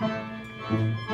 Música